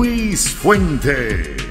Luis Fuente.